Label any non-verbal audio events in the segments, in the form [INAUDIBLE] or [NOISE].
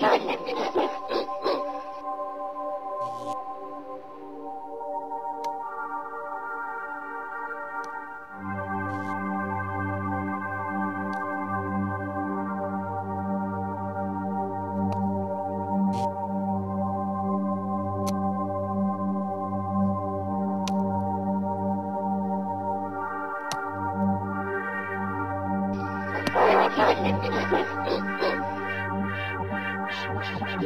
How [LAUGHS] Ah!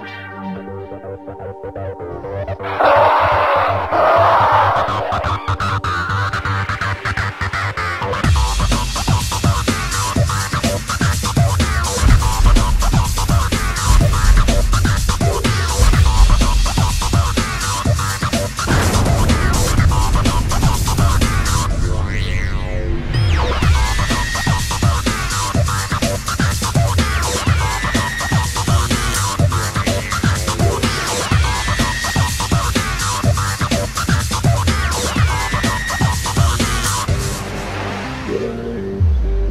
Yeah.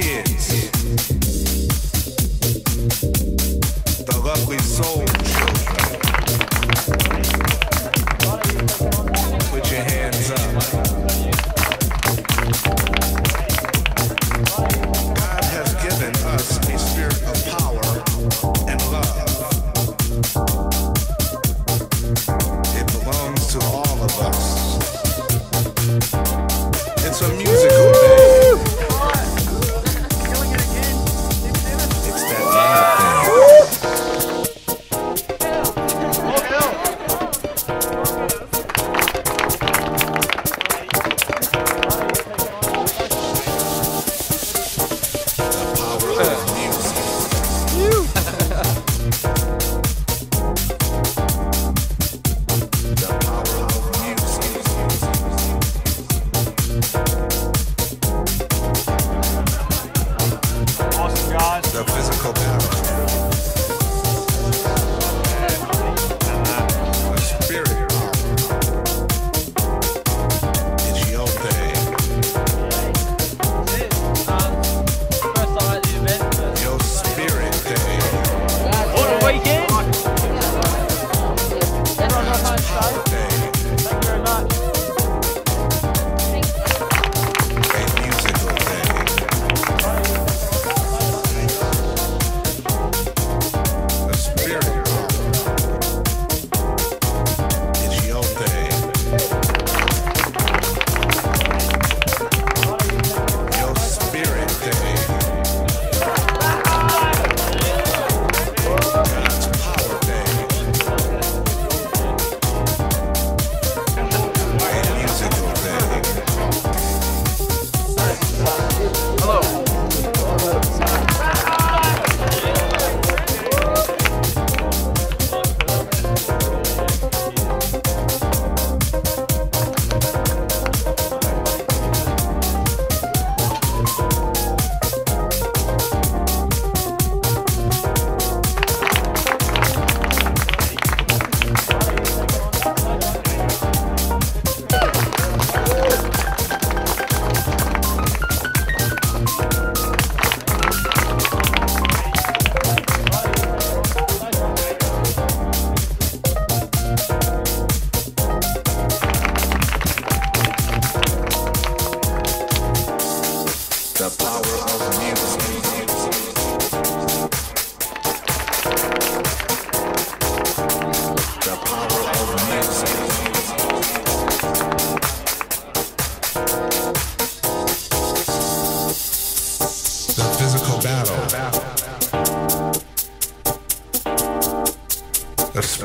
Kids.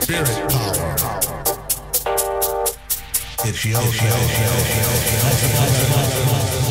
Spirit power. It's your, it's your,